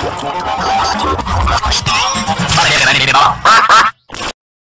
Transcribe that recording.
you